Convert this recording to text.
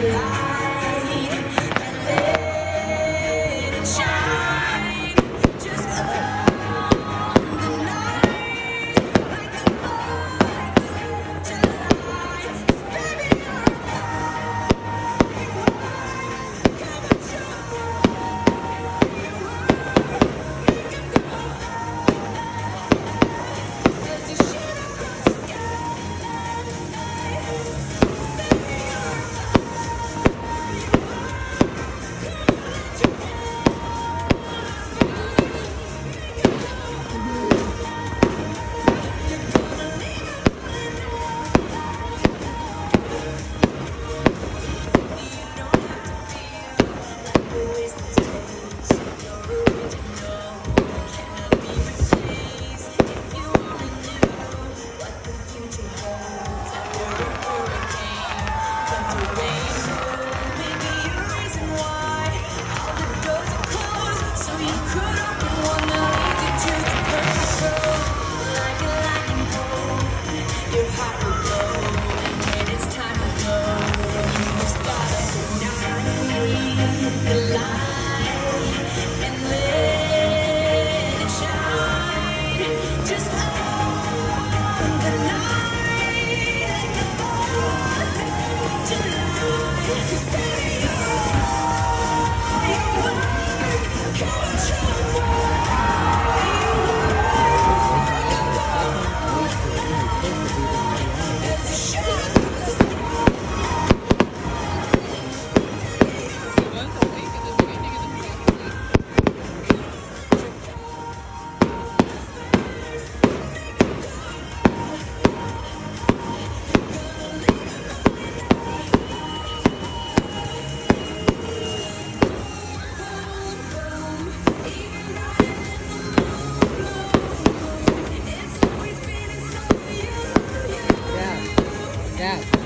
Yeah. Yeah.